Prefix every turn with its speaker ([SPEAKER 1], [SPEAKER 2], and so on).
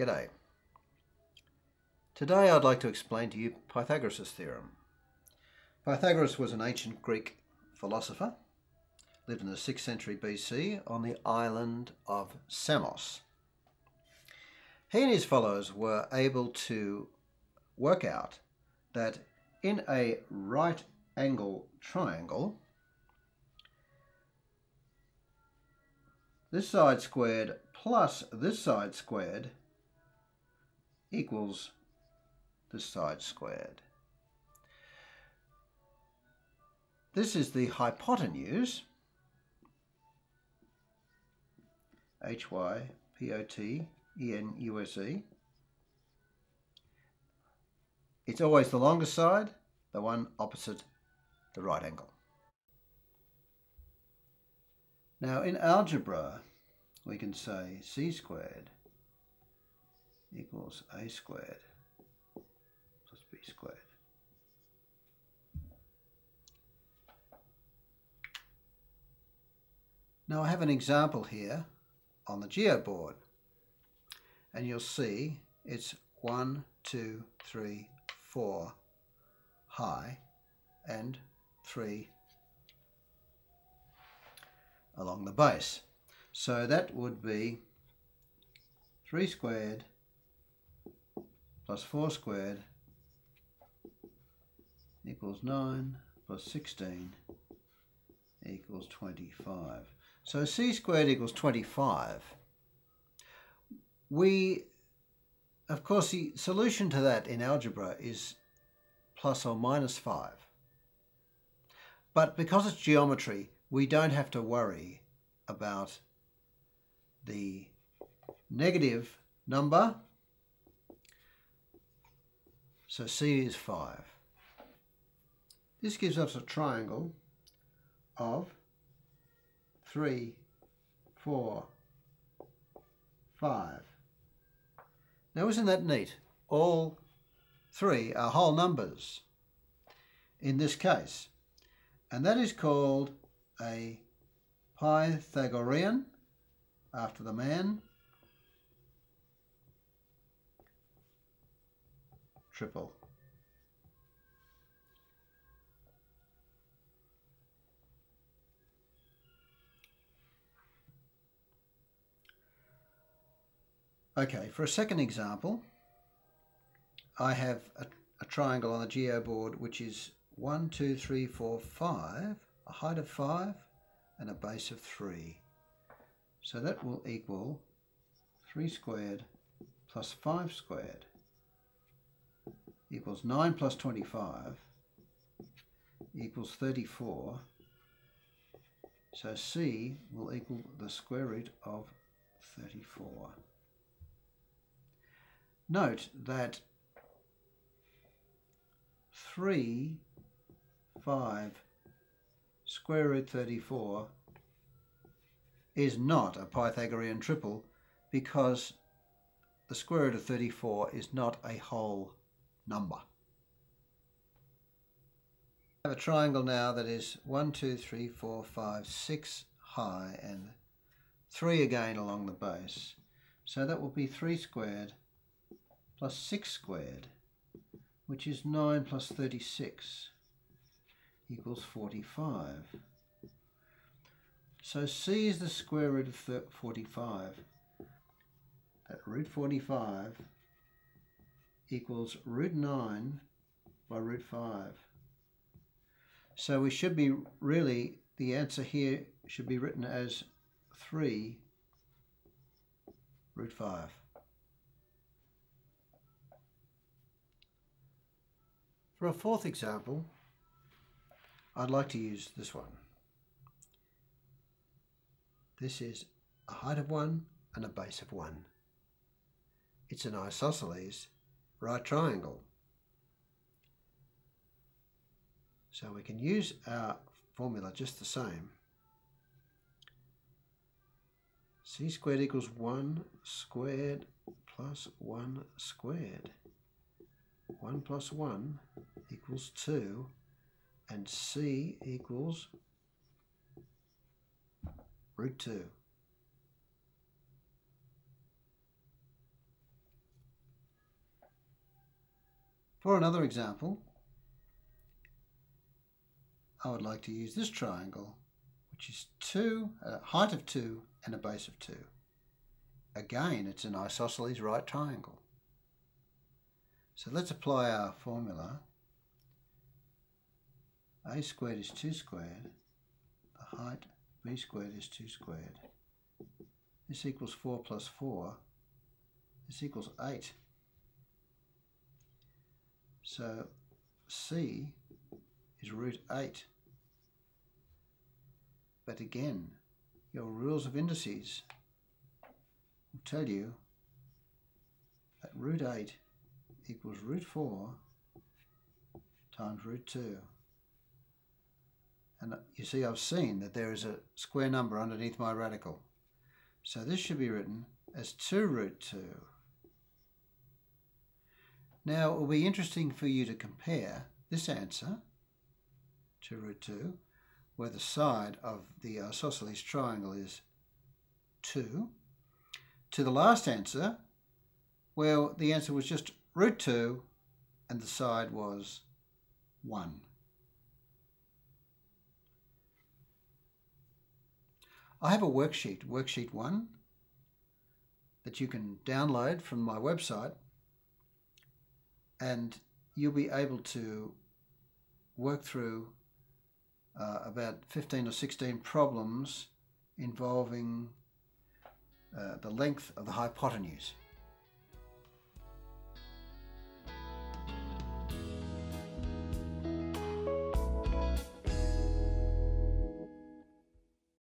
[SPEAKER 1] G'day. Today I'd like to explain to you Pythagoras' theorem. Pythagoras was an ancient Greek philosopher, lived in the 6th century BC on the island of Samos. He and his followers were able to work out that in a right angle triangle, this side squared plus this side squared equals the side squared. This is the hypotenuse, H-Y-P-O-T-E-N-U-S-E. It's always the longest side, the one opposite the right angle. Now in algebra, we can say c squared equals a squared plus b squared. Now I have an example here on the geoboard and you'll see it's one, two, three, four high and three along the base. So that would be 3 squared plus 4 squared equals 9 plus 16 equals 25. So c squared equals 25. We, of course, the solution to that in algebra is plus or minus 5. But because it's geometry, we don't have to worry about the negative number. So C is 5. This gives us a triangle of 3, 4, 5. Now isn't that neat? All three are whole numbers in this case. And that is called a Pythagorean after the man triple. Okay, for a second example, I have a, a triangle on the geo board which is 1, 2, 3, 4, 5, a height of 5 and a base of 3. So that will equal 3 squared plus 5 squared equals 9 plus 25 equals 34. So C will equal the square root of 34. Note that 3, 5, square root 34 is not a Pythagorean triple because the square root of 34 is not a whole number. I have a triangle now that is 1, 2, 3, 4, 5, 6 high and 3 again along the base. So that will be 3 squared plus 6 squared, which is 9 plus 36 equals 45. So c is the square root of 45. That root 45 equals root 9 by root 5. So we should be really, the answer here should be written as 3 root 5. For a fourth example, I'd like to use this one. This is a height of 1 and a base of 1. It's an isosceles right triangle. So we can use our formula just the same. c squared equals 1 squared plus 1 squared. 1 plus 1 equals 2 and c equals root 2. For another example, I would like to use this triangle, which is 2, a height of 2 and a base of 2. Again, it's an isosceles right triangle. So let's apply our formula. a squared is 2 squared. The height b squared is 2 squared. This equals 4 plus 4. This equals 8. So c is root 8. But again, your rules of indices will tell you that root 8 equals root 4 times root 2. And you see I've seen that there is a square number underneath my radical. So this should be written as 2 root 2. Now it will be interesting for you to compare this answer, to root 2, where the side of the uh, isosceles triangle is 2, to the last answer, where the answer was just root 2 and the side was 1. I have a worksheet, worksheet 1, that you can download from my website and you'll be able to work through uh, about 15 or 16 problems involving uh, the length of the hypotenuse.